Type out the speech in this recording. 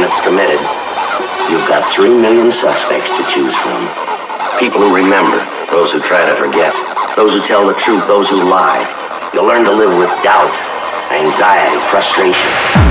That's committed, you've got three million suspects to choose from. People who remember, those who try to forget, those who tell the truth, those who lie. You'll learn to live with doubt, anxiety, frustration.